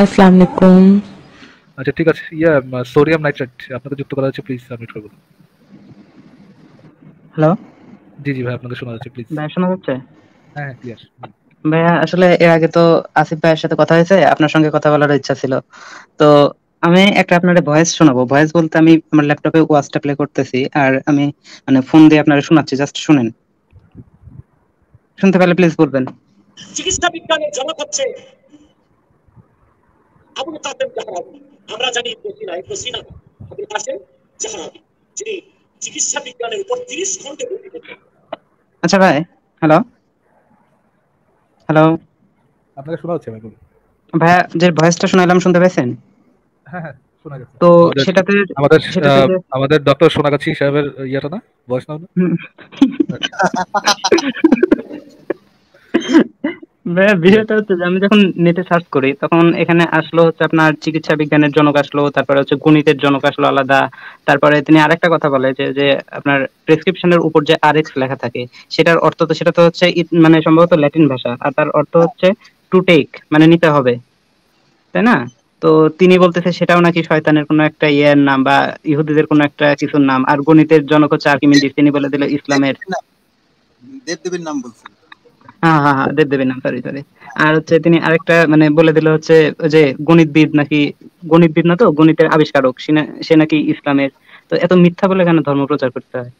আসসালামু আলাইকুম। আচ্ছা ঠিক আছে। ইয়া সোডিয়াম নাইট্রেট আপনাকে যুক্ত করা হচ্ছে প্লিজ সাবমিট করবেন হ্যালো? জি জি ভাই আপনাকে শোনা যাচ্ছে প্লিজ। ভাই শোনা যাচ্ছে? হ্যাঁ ক্লিয়ার ভাইয়া আসলে এর আগে তো আসিফ ভাইয়ের সাথে কথা হয়েছে আপনার সঙ্গে কথা বলার ইচ্ছা ছিল। তো আমি একটা আপনার ভয়েস শোনাবো। ভয়েস বলতে আমি আমার ল্যাপটপে ওয়াচটা প্লে করতেছি আর আমি মানে ফোন দিয়ে আপনারা শোনাচ্ছি জাস্ট শুনেন। শুনতে পেলে প্লিজ বলবেন। চিকিৎসা বিজ্ঞানের জনক হচ্ছে আবুল কাসেম জাহরাবি। আমরা জানি দোষী নাই দোষী না আবুল কাসেম জাহরাবি যিনি চিকিৎসা বিজ্ঞানের উপর তিরিশ ঘণ্টা বই লিখেছেন আচ্ছা ভাই হ্যালো হ্যালো আপনাকে শোনা যাচ্ছে ভাই ভাইয়া যে ভয়েসটা শোনালাম শুনতে পেয়েছেন? হ্যাঁ হ্যাঁ শোনা যাচ্ছে। তো সেটাতে আমাদের আহ, আমাদের ডক্টর সোনাগাছি সাহেবের ইয়েটা না? ভয়েস নাও না? হচ্ছে যে আমি যখন নেটে সার্চ করি, তখন এখানে আসলো হচ্ছে আপনার চিকিৎসা বিজ্ঞানের জনক আসলো, তারপরে হচ্ছে গণিতের জনক আসলো আলাদা, তারপরে তিনি আরেকটা কথা বলে যে যে আপনার প্রেসক্রিপশনের উপর যে আর লেখা থাকে, সেটার অর্থ তো, সেটা তো হচ্ছে মানে সম্ভবত ল্যাটিন ভাষা, আর তার অর্থ হচ্ছে টু টেক মানে নিতে হবে, তাই না? তো তিনি বলতেছে সেটাও নাকি শয়তানের কোনো একটা ইয়ের নাম বা ইহুদিদের কোনো একটা কিছুর নাম, আর গণিতের জনক হচ্ছে আর্কিমিডিস, তিনি বলে দিল ইসলামের দেবদেবীর নাম বলছেন হ্যাঁ হ্যাঁ হ্যাঁ দেবদেবীর নাম সরি সরি আর হচ্ছে তিনি আরেকটা মানে বলে দিল হচ্ছে যে গণিতবিদ নাকি, গণিতবিদ না তো, গণিতের আবিষ্কারক, সে নাকি ইসলামের। তো এত মিথ্যা বলে কেন ধর্ম প্রচার করতে হয়?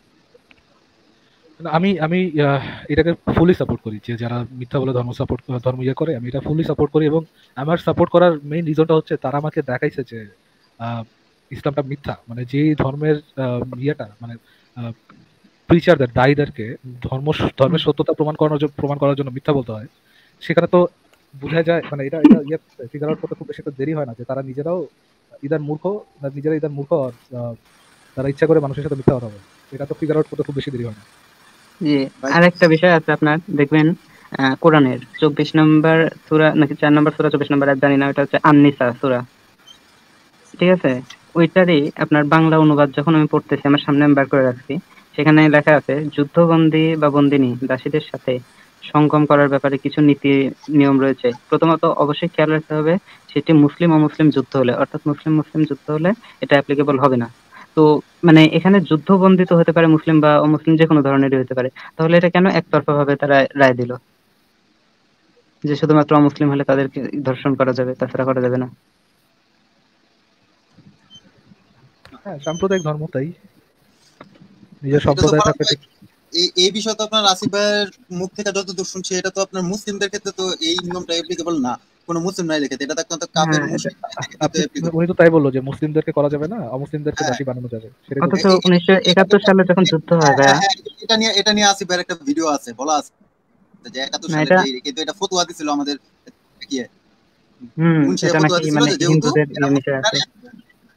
আমি আমি এটাকে ফুলি সাপোর্ট করি যে যারা মিথ্যা বলে ধর্ম সাপোর্ট ধর্ম ইয়ে করে, আমি এটা ফুলি সাপোর্ট করি এবং আমার সাপোর্ট করার মেইন রিজনটা হচ্ছে তারা আমাকে দেখাইছে যে ইসলামটা মিথ্যা। মানে যে ধর্মের ইয়েটা মানে প্রিচারদের দায়ীদেরকে ধর্ম ধর্মের সত্যতা প্রমাণ করানোর জন্য প্রমাণ করার জন্য মিথ্যা বলতে হয়। সেখানে তো বোঝা যায় মানে এটা এটা ইয়ে ফিগার আউট করতে খুব বেশি দেরি হয় না যে তারা নিজেরাও ইদার মূর্খ না নিজেরা ইদার মূর্খ তারা ইচ্ছা করে মানুষের সাথে মিথ্যা কথা বলে। এটা তো ফিগার আউট করতে খুব বেশি দেরি হয় না। জি আরেকটা বিষয় আছে আপনার দেখবেন কোরআনের চব্বিশ নম্বর সূরা নাকি চার নম্বর সূরা চব্বিশ নম্বর জানি না ওটা হচ্ছে আননিসা সূরা। ঠিক আছে? ওইটারই আপনার বাংলা অনুবাদ যখন আমি পড়তেছি আমার সামনে আমি বার করে রাখছি। সেখানে লেখা আছে, যুদ্ধবন্দী বা বন্দিনী, দাসীদের সাথে সঙ্গম করার ব্যাপারে কিছু নীতি, নিয়ম রয়েছে। প্রথমত অবশ্যই খেয়াল রাখতে হবে, সেটি মুসলিম অমুসলিম যুদ্ধ হলে, অর্থাৎ মুসলিম মুসলিম যুদ্ধ হলে এটা অ্যাপ্লিকেবল হবে না। তো মানে এখানে যুদ্ধবন্দী তো হতে পারে মুসলিম বা অমুসলিম যে কোনো ধরনেরই হতে পারে। তাহলে এটা কেন একতরফা ভাবে তারা রায় দিল? যে শুধুমাত্র অমুসলিম হলে তাদেরকে ধর্ষণ করা যাবে, তাছাড়া করা যাবে না। হ্যাঁ সাম্প্রদায়িক ধর্ম তাই। নিজের সম্প্রদায় থাকলে এই বিষয়ে তো আপনার আসিফ ভাইয়ের মুখ থেকে যতদূর শুনছি এটা তো আপনার মুসলিমদের ক্ষেত্রে তো এই নিয়মটা অ্যাপ্লিকেবল না। কোনো মুসলিম নাই ক্ষেত্রে এটা তো কাফের হ্যাঁ, applicable। উনি তো তাই বলল যে মুসলিমদেরকে করা যাবে না অমুসলিমদেরকে হ্যাঁ। দাসী বানানো যাবে অথচ উনিশশো একাত্তর সালে যখন যুদ্ধ হয় হ্যাঁ, হ্যাঁ, এটা নিয়ে এটা নিয়ে আসিফ ভাইয়ের একটা ভিডিও আছে বলা আছে। যে একাত্তর না, সালে এটা- যে- কিন্তু এটা ফতোয়া দিছিল আমাদের কি? হম ফতোয়া নাকি মানে হিন্দুদের আছে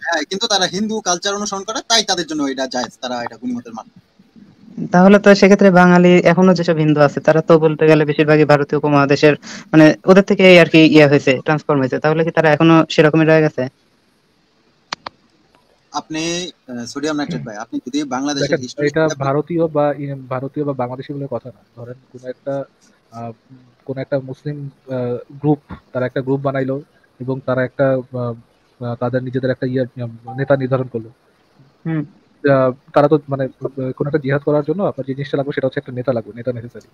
হ্যাঁ কিন্তু তারা হিন্দু কালচার অনুসরণ করে তাই তাদের জন্য এটা জায়েজ তারা এটা গুণমতের মান। তাহলে তো সেক্ষেত্রে বাঙালি এখনও যেসব হিন্দু আছে তারা তো বলতে গেলে বেশিরভাগই ভারতীয় উপমহাদেশের মানে ওদের থেকে আর কি ইয়ে হয়েছে ট্রান্সফর্ম হয়েছে। তাহলে কি তারা এখনও সেরকমই রয়ে গেছে? আপনি সোডিয়াম নাইট্রেট ভাই আপনি যদি বাংলাদেশের হিস্ট্রি এটা ভারতীয় বা ভারতীয় বা বাংলাদেশি বলে কথা না। ধরেন কোন একটা আহ, কোন একটা মুসলিম গ্রুপ তারা একটা গ্রুপ বানাইলো এবং তারা একটা তাদের নিজেদের একটা ইয়ে নেতা নির্ধারণ করল। তারা তো মানে কোন একটা জিহাদ করার জন্য আপনার যে জিনিসটা লাগবে সেটা হচ্ছে একটা নেতা লাগবে নেতা নেসেসারি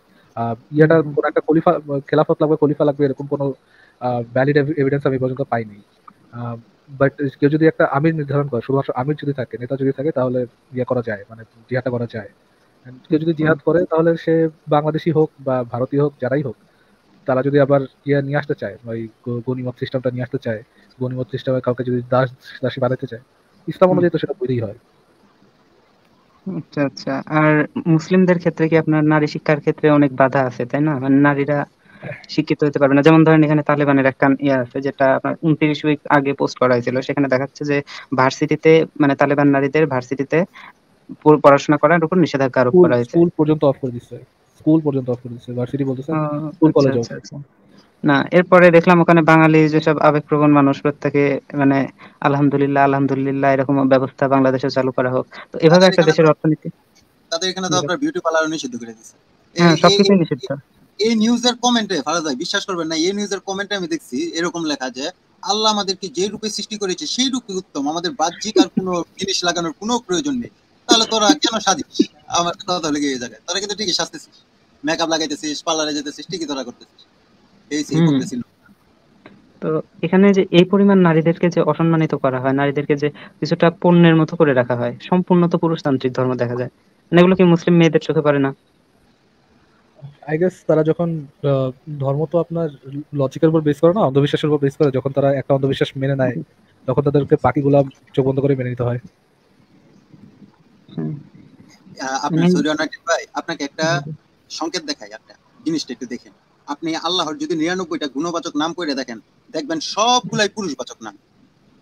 ইয়েটা কোন একটা খলিফা খেলাফত লাগবে খলিফা লাগবে এরকম কোনো ভ্যালিড এভিডেন্স আমি পর্যন্ত পাইনি। বাট কেউ যদি একটা আমির নির্ধারণ করে শুধুমাত্র আমির যদি থাকে নেতা যদি থাকে তাহলে ইয়ে করা যায় মানে জিহাদটা করা যায়। কেউ যদি জিহাদ করে তাহলে সে বাংলাদেশি হোক বা ভারতীয় হোক যারাই হোক তারা যদি আবার ইয়ে নিয়ে আসতে চায় ওই গণিমত সিস্টেমটা নিয়ে আসতে চায় গণিমত সিস্টেমে কাউকে যদি দাস দাসী বানাতে চায় ইসলাম অনুযায়ী তো সেটা বৈধই হয়। আচ্ছা আচ্ছা। আর মুসলিমদের ক্ষেত্রে কি আপনার নারী শিক্ষার ক্ষেত্রে অনেক বাধা আছে তাই না? মানে নারীরা শিক্ষিত হতে পারবে না। যেমন ধরেন এখানে তালেবানের একটা ইয়ে আছে যেটা আপনার উনত্রিশ উইক আগে পোস্ট করা হয়েছিল। সেখানে দেখাচ্ছে যে ভার্সিটিতে মানে তালেবান নারীদের ভার্সিটিতে পড়াশোনা করার উপর নিষেধাজ্ঞা আরোপ করা হয়েছে। স্কুল পর্যন্ত অফ করে দিচ্ছে। স্কুল পর্যন্ত অফ করে দিচ্ছে ভার্সিটি বলতেছে স্কুল আচ্ছা, আচ্ছা। না এরপরে দেখলাম ওখানে বাঙালি যেসব আবেগপ্রবণ মানুষ প্রত্যেকে মানে আলহামদুলিল্লাহ আলহামদুলিল্লাহ এরকম ব্যবস্থা বাংলাদেশে চালু করা হোক। তো এভাবে একটা দেশের অর্থনীতি তাদের এখানে তো আপনার বিউটি পার্লার নিষিদ্ধ করে দিচ্ছে হ্যাঁ সবকিছু নিষিদ্ধ। এই নিউজের কমেন্টে ফারাজ ভাই বিশ্বাস করবেন না এই নিউজের কমেন্টে আমি দেখছি এরকম লেখা যে আল্লাহ আমাদেরকে যে রূপে সৃষ্টি করেছে সেই রূপে উত্তম। আমাদের বাহ্যিক আর কোনো জিনিস লাগানোর কোনো প্রয়োজন নেই। তাহলে তোরা কেন সাজিস? আমার কথা লেগে এই জায়গায়। তোরা কিন্তু ঠিকই সাজতেছিস। মেকআপ লাগাইতেছিস পার্লারে যেতেছিস ঠিকই তোরা করতেছিস। এই সেই করতেছিল। তো এখানে যে এই পরিমাণ নারীদেরকে যে অসম্মানিত করা হয় নারীদেরকে যে কিছুটা পণ্যের মতো করে রাখা হয় সম্পূর্ণ তো পুরুষতান্ত্রিক ধর্ম দেখা যায়। মানে এগুলো কি মুসলিম মেয়েদের চোখে পড়ে না? আই গেস তারা যখন আহ, ধর্ম তো আপনার লজিকের উপর বেস করে না অন্ধবিশ্বাসের উপর বেস করে যখন তারা একটা অন্ধবিশ্বাস মেনে নেয় তখন তাদেরকে বাকিগুলা চোখ বন্ধ করে মেনে নিতে হয়। হুম। আপনি ভাই আপনাকে একটা সংকেত দেখাই একটা জিনিসটা একটু দেখেন। আপনি আল্লাহর যদি নিরানব্বইটা গুণবাচক নাম করে দেখেন দেখবেন সবগুলাই পুরুষবাচক নাম।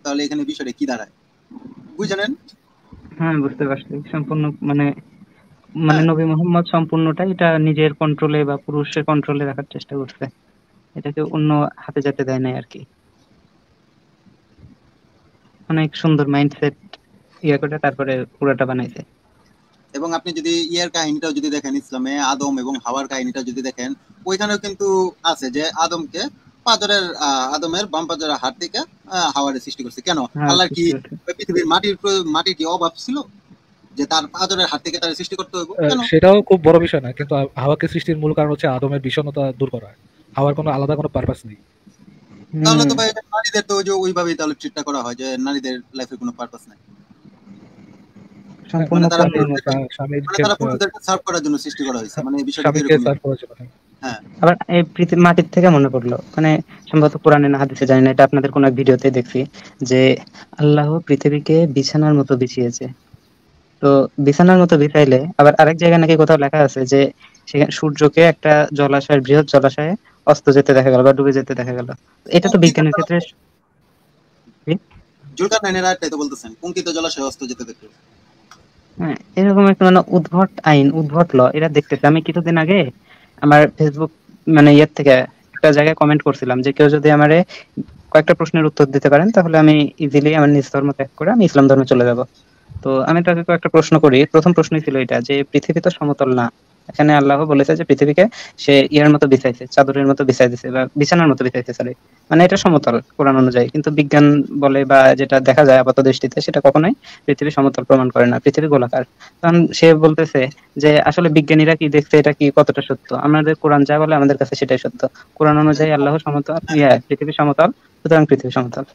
তাহলে এখানে বিষয়টা কি দাঁড়ায়? বুঝলেন হ্যাঁ বুঝতে পারছি। সম্পূর্ণ মানে মানে হ্যাঁ। নবী মোহাম্মদ সম্পূর্ণটা এটা নিজের কন্ট্রোলে বা পুরুষের কন্ট্রোলে রাখার চেষ্টা করছে। এটাকে অন্য হাতে যেতে দেয় নাই আর কি। অনেক সুন্দর মাইন্ডসেট ইয়ে করে তারপরে পুরোটা বানাইছে। এবং আপনি যদি ইয়ের কাহিনীটাও যদি দেখেন ইসলামে আদম এবং হাওয়ার কাহিনীটা যদি দেখেন ওইখানেও কিন্তু আছে যে আদমকে পাজরের আহ, আদমের বাম পাজরের হাত থেকে আহ, হাওয়ারে সৃষ্টি করছে। কেন? হ্যাঁ, আল্লাহর কি পৃথিবীর মাটির মাটির কি অভাব ছিল? যে তার পাজরের হাত থেকে তার সৃষ্টি করতে কেন? সেটাও খুব বড় বিষয় না কিন্তু হাওয়াকে সৃষ্টির মূল কারণ হচ্ছে আদমের বিষণ্ণতা দূর করা। হাওয়ার কোনো আলাদা কোনো পারপাস নেই। তাহলে তো ভাই নারীদের তো ওইভাবেই তাহলে ট্রিটটা করা হয় যে নারীদের লাইফে কোনো পারপাস নাই সম্পূর্ণ মানে তারা পণ্যের মতো। স্বা- স্বামীর মানে তারা পুরুষদেরকে সার্ভ করার জন্য সৃষ্টি করা হয়েছে। মানে করার জন্য। হ্যাঁ। আবার এই পৃথিবী মাটির থেকে মনে পড়ল। মানে সম্ভবত কোরআনে না হাদিসে জানি না এটা আপনাদের কোন এক ভিডিওতে দেখছি যে আল্লাহ পৃথিবীকে বিছানার মতো বিছিয়েছে। তো বিছানার মতো বিছাইলে আবার আরেক জায়গায় নাকি কোথাও লেখা আছে যে সেখানে সূর্যকে একটা জলাশয়ের বৃহৎ জলাশয়ে অস্ত যেতে দেখা গেল বা ডুবে যেতে দেখা গেল। এটা তো বিজ্ঞানের ক্ষেত্রে জুলকার নাইনের আয়াতটাই তো বলতেছেন কুঙ্কিত জলাশয় অস্ত যেতে হ্যাঁ এরকম একটা মানে উদ্ভট আইন, উদ্ভট ল এরা দেখতেছি আমি কিছুদিন আগে আমার ফেসবুক মানে ইয়ের থেকে একটা জায়গায় কমেন্ট করছিলাম যে কেউ যদি আমারে কয়েকটা প্রশ্নের উত্তর দিতে পারেন, তাহলে আমি ইজিলি আমার নিজ ধর্ম ত্যাগ করে আমি ইসলাম ধর্মে চলে যাব। তো আমি তাকে কয়েকটা প্রশ্ন করি। প্রথম প্রশ্নই ছিল এটা যে পৃথিবী তো সমতল না। এখানে আল্লাহ বলেছে যে পৃথিবীকে সে ইয়ার মতো বিছাইছে চাদরের মতো বিছাই দিছে বা বিছানার মতো বিছাইছে সরি মানে এটা সমতল কোরআন অনুযায়ী। কিন্তু বিজ্ঞান বলে বা যেটা দেখা যায় আপাত দৃষ্টিতে সেটা কখনোই পৃথিবী সমতল প্রমাণ করে না পৃথিবী গোলাকার। তখন সে বলতেছে যে আসলে বিজ্ঞানীরা কি দেখছে এটা কি কতটা সত্য? আমাদের কোরআন যা বলে আমাদের কাছে সেটাই সত্য। কোরআন অনুযায়ী আল্লাহ সমতল ইয়া পৃথিবী সমতল সুতরাং পৃথিবী সমতল।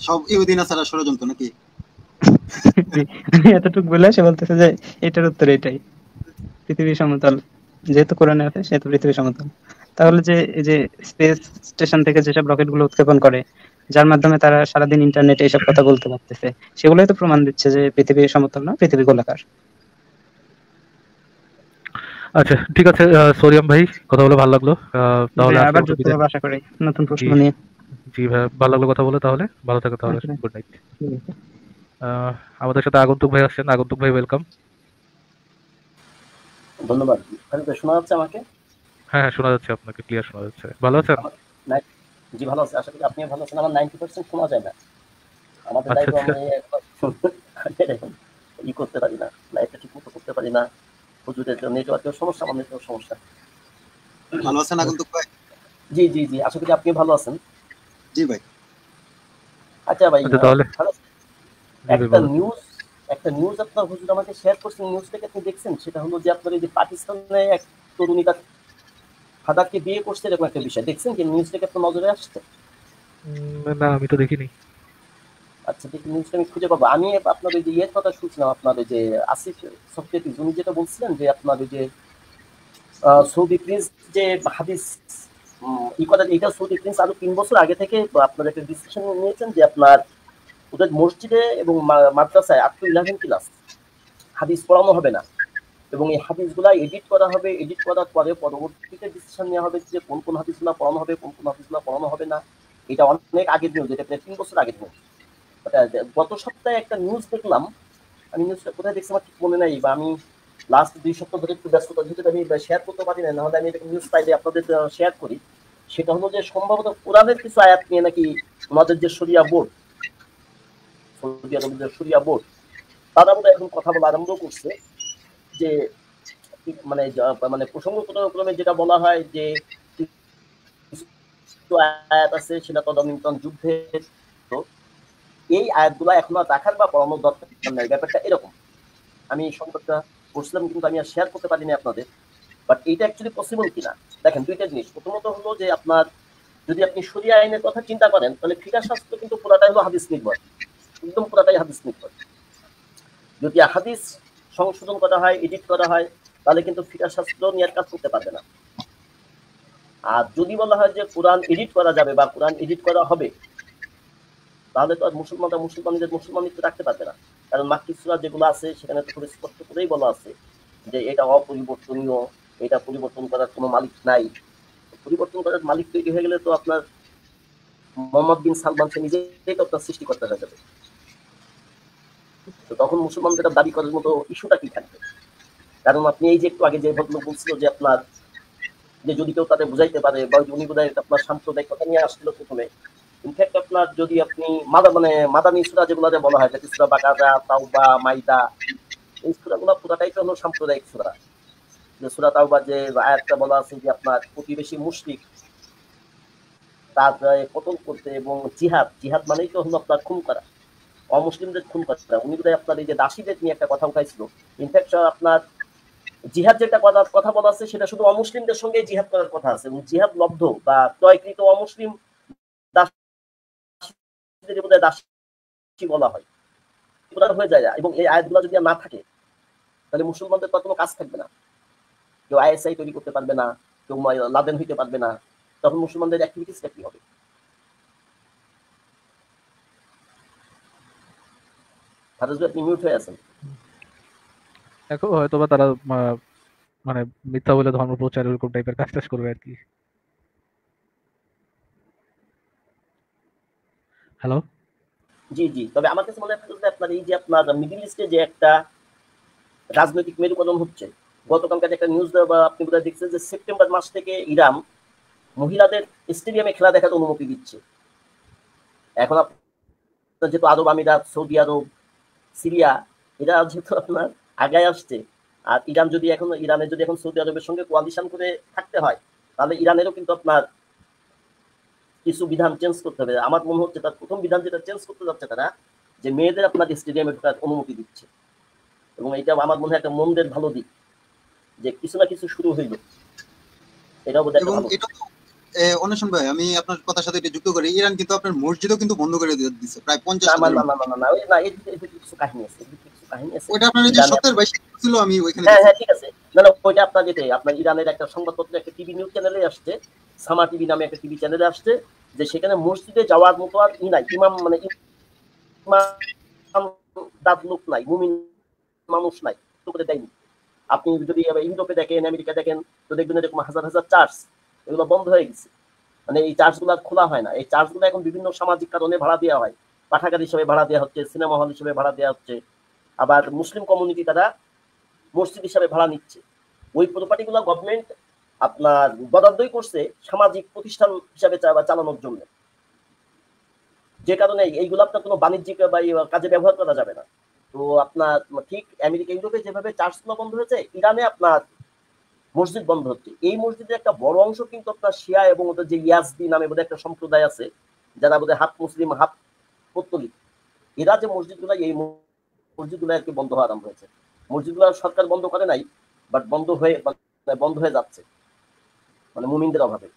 সব ইহুদিন ছাড়া ষড়যন্ত্র নাকি? এতটুকু বলে সে বলতেছে যে এটার উত্তর এটাই। পৃথিবী সমতল যেহেতু কোরআনে আছে সেহেতু পৃথিবী সমতল। তাহলে যে এই যে স্পেস স্টেশন থেকে যেসব রকেটগুলো উৎক্ষেপণ করে যার মাধ্যমে তারা সারাদিন ইন্টারনেটে এসব কথা বলতে পারতেছে সেগুলোই তো প্রমাণ দিচ্ছে যে পৃথিবী সমতল না পৃথিবী গোলাকার। আচ্ছা ঠিক আছে সোরিয়াম ভাই কথা বলে ভালো লাগল। তাহলে আবার যুক্ত। হব আশা করি নতুন প্রশ্ন নিয়ে। জি ভাই ভালো লাগল কথা বলে তাহলে ভালো থাকো তাহলে আচ্ছা। গুড নাইট আমাদের সাথে আগন্তুক ভাই আসছেন আগন্তুক ভাই ওয়েলকাম ধন্যবাদ। শোনা যাচ্ছে আমাকে? হ্যাঁ হ্যাঁ শোনা যাচ্ছে আপনাকে ক্লিয়ার শোনা যাচ্ছে। ভালো আছেন? জি ভালো আছে। আশা করি আপনিও ভালো আছেন। আমার নাইনটি পার্সেন্ট শোনা যায় না। আমাদের আচ্ছা, লাইভে আচ্ছা। আমরা ই করতে পারি না। লাইভটা ঠিক মতো করতে পারি না। হুজুরের নেটওয়ার্কের সমস্যা আমার নেটওয়ার্ক সমস্যা। ভালো আছেন আগন্তুক ভাই? জি জি জি। আশা করি আপনিও ভালো আছেন। জি ভাই। আচ্ছা ভাই আচ্ছা, তাহলে? একটা নিউজ একটা নিউজ আপনার হুজুর আমাকে শেয়ার করছেন নিউজটাকে আপনি দেখছেন? সেটা হলো যে আপনার এই যে পাকিস্তানে এক তরুণী তার ফাদারকে বিয়ে করছে এরকম একটা বিষয়। দেখছেন কি নিউজটাকে আপনার নজরে আসছে? না আমি তো দেখিনি। আচ্ছা দেখি নিউজটা আমি খুঁজে পাবো। আমি আপনার ওই যে ইয়ের কথা শুনছিলাম আপনার ওই যে আসিফ সফিয়াতি উনি যেটা বলছিলেন যে আপনার ওই যে সৌদি প্রিন্স যে হাদিস উম, ই কথা এটা সৌদি প্রিন্স আরও তিন বছর আগে থেকে আপনার একটা ডিসিশন নিয়েছেন যে আপনার ওদের মসজিদে এবং মাদ্রাসায় আপ টু ইলেভেন ক্লাস হাদিস পড়ানো হবে না। এবং এই হাদিসগুলা এডিট করা হবে। এডিট করার পরে পরবর্তীতে ডিসিশন নেওয়া হবে যে কোন কোন হাদিসগুলা পড়ানো হবে, কোন কোন হাদিসগুলা পড়ানো হবে না। এটা অনেক আগের নিউজ এটা প্রায় তিন বছর আগের নিউজ গত সপ্তাহে একটা নিউজ দেখলাম। আমি নিউজটা কোথায় দেখছি আমার ঠিক মনে নাই বা আমি লাস্ট দুই সপ্তাহ ধরে একটু ব্যস্ততা, যেহেতু আমি শেয়ার করতে পারি না নাহলে আমি এটা নিউজ পাইলে আপনাদের শেয়ার করি। সেটা হলো যে সম্ভবত কোরআনের কিছু আয়াত নিয়ে নাকি আমাদের যে শরিয়া বোর্ড সৌদি আরবের যে শরিয়া বোর্ড, তারা বোধহয় এখন কথা বলা আরম্ভ করছে যে মানে মানে প্রসঙ্গক্রমে যেটা বলা হয় যে আয়াত আছে সেটা যুদ্ধের তো এই আয়াতগুলো এখন আর বা দরকার নাই। ব্যাপারটা এরকম। আমি সংবাদটা পড়ছিলাম কিন্তু আমি আর শেয়ার করতে পারিনি আপনাদের। বাট এইটা অ্যাকচুয়ালি পসিবল কিনা? দেখেন, দুইটা জিনিস। প্রথমত হলো যে, আপনার যদি আপনি সরিয়া আইনের কথা চিন্তা করেন, তাহলে ফিকার শাস্ত্র কিন্তু পুরাটাই হলো হাদিস নির্ভর। একদম পুরাটাই হাদিস নির্ভর যদি হাদিস সংশোধন করা হয় এডিট করা হয়, তাহলে কিন্তু ফিকার শাস্ত্র নিয়ে কাজ করতে পারবে না। আর যদি বলা হয় যে কোরআন এডিট করা যাবে বা কোরআন এডিট করা হবে, তাহলে তো আর মুসলমানরা মুসলমানদের মুসলমানিত্ব রাখতে পারবে না। কারণ মাক্কি যেগুলো আছে, সেখানে তো খুব স্পষ্ট করেই বলা আছে যে এটা অপরিবর্তনীয়, এটা পরিবর্তন করার কোনো মালিক নাই। পরিবর্তন করার মালিক তৈরি হয়ে গেলে তো আপনার মোহাম্মদ বিন সালমান সে নিজেই তো আপনার সৃষ্টিকর্তা হয়ে যাবে। তো তখন মুসলমানদের দাবি করার মতো ইস্যুটা কি থাকবে? কারণ আপনি এই যে একটু আগে যে ভদ্রলোক বলছিল যে আপনার, যে যদি কেউ তাদের বুঝাইতে পারে বা উনি বোধহয় আপনার সাম্প্রদায়িক কথা নিয়ে আসছিল প্রথমে ইনফ্যাক্ট আপনার যদি আপনি মাদা মানে মাদানী সুরা যেগুলো বলা হয় সুরা বাকারা তাওবা, মাইদা, এই সুরাগুলো পুরাটাই তো সাম্প্রদায়িক সুরা। যে সুরা তাওবা যে আয়াতটা বলা আছে যে আপনার প্রতিবেশী মুশরিক তার পতন করতে এবং জিহাদ জিহাদ মানেই তো হলো আপনার খুন করা। অমুসলিমদের খুন করা উনি বোধহয় আপনার এই যে দাসীদের নিয়ে একটা কথা উঠাইছিল। ইনফ্যাক্ট আপনার জিহাদ যেটা কথা বলা আছে, সেটা শুধু অমুসলিমদের সঙ্গে জিহাদ করার কথা আছে। এবং জিহাদ লব্ধ বা ক্রয়কৃত অমুসলিম দাসী বলা হয়। হয়ে যায় এবং এই আয়াতগুলো যদি না থাকে, তাহলে মুসলমানদের তো কোনো কাজ থাকবে না। কেউ আইএসআই তৈরি করতে পারবে না, কেউ লাদেন হইতে পারবে না। তখন মুসলমানদের অ্যাক্টিভিটিসটা কি হবে? ফারাজ ভাই আপনি মিউট হয়ে আছেন এখন হয়তো বা তারা মানে মিথ্যা বলে ধর্ম প্রচার এরকম টাইপের কাজ টাজ করবে আর কি। হ্যালো জি জি। তবে আমার কাছে মনে হয় আপনার এই যে আপনার মিডিল ইস্টে যে একটা রাজনৈতিক মেরুকরণ হচ্ছে গতকালকার একটা নিউজ বা আপনি বোধহয় দেখছেন যে সেপ্টেম্বর মাস থেকে ইরান মহিলাদের স্টেডিয়ামে খেলা দেখার অনুমতি দিচ্ছে। এখন আপনার যেহেতু আরব আমিরাত সৌদি আরব সিরিয়া এরা যেহেতু আপনার আগায় আসছে আর ইরান যদি এখন ইরানের যদি এখন সৌদি আরবের সঙ্গে কোয়ালিশন করে থাকতে হয় তাহলে ইরানেরও কিন্তু আপনার কিছু বিধান চেঞ্জ করতে হবে। আমার মনে হচ্ছে তার প্রথম বিধান যেটা চেঞ্জ করতে যাচ্ছে তারা যে মেয়েদের আপনার স্টেডিয়ামে ঢোকার অনুমতি দিচ্ছে। এবং এটা আমার মনে হয় একটা মন্দের ভালো দিক যে কিছু না কিছু শুরু হইল। এটাও বোধ এ, অন্বেষণ ভাই আমি আপনার কথার সাথে এটা যুক্ত করি ইরান কিন্তু আপনার মসজিদও কিন্তু বন্ধ করে দিচ্ছে প্রায় পঞ্চাশ না না না না না না ওই না এর ভিতরে কিছু কাহিনী আছে এর ভিতরে কিছু কাহিনী আছে। ওইটা আপনার যে ইরানের- সত্তর ছিল আমি ওইখানে হ্যাঁ হ্যাঁ ঠিক আছে। না না ওইটা আপনার যেতে আপনার ইরানের একটা সংবাদপত্র একটা টিভি নিউজ চ্যানেলে আসছে সামা টিভি নামে একটা টিভি চ্যানেলে আসছে যে সেখানে মসজিদে যাওয়ার মতো আর ই নাই ইমাম মানে ইমাম দাদ লোক নাই মুমিন মানুষ নাই তো করে দেয়নি। আপনি যদি ইউরোপে দেখেন আমেরিকা দেখেন তো দেখবেন এরকম হাজার হাজার চার্চ এগুলো বন্ধ হয়ে গেছে। মানে এই চার্চগুলো আর খোলা হয় না। এই চার্চগুলো এখন বিভিন্ন সামাজিক কারণে ভাড়া দেওয়া হয়। পাঠাগার হিসেবে ভাড়া দেওয়া হচ্ছে, সিনেমা হল হিসেবে ভাড়া দেওয়া হচ্ছে। আবার মুসলিম কমিউনিটি তারা মসজিদ হিসাবে ভাড়া নিচ্ছে। ওই প্রপার্টিগুলো গভর্নমেন্ট আপনার বরাদ্দই করছে সামাজিক প্রতিষ্ঠান হিসাবে চালানোর জন্য। যে কারণে এইগুলো আপনার কোনো বাণিজ্যিক বা কাজে ব্যবহার করা যাবে না। তো আপনার ঠিক আমেরিকা, ইউরোপে যেভাবে চার্চগুলো বন্ধ হয়েছে, ইরানে আপনার মসজিদ বন্ধ হচ্ছে। এই মসজিদের একটা বড় অংশ কিন্তু আপনার শিয়া এবং ওদের যে ইয়াজদি নামে বোধহয় একটা সম্প্রদায় আছে, যারা বোধহয় হাফ মুসলিম, হাফ পত্তলিক, এরা যে মসজিদগুলো এই মসজিদগুলো আর কি বন্ধ হওয়া আরম্ভ হয়েছে। মসজিদগুলো সরকার বন্ধ করে নাই বাট বন্ধ হয়ে মানে বন্ধ হয়ে যাচ্ছে মানে মুমিনদের অভাবে।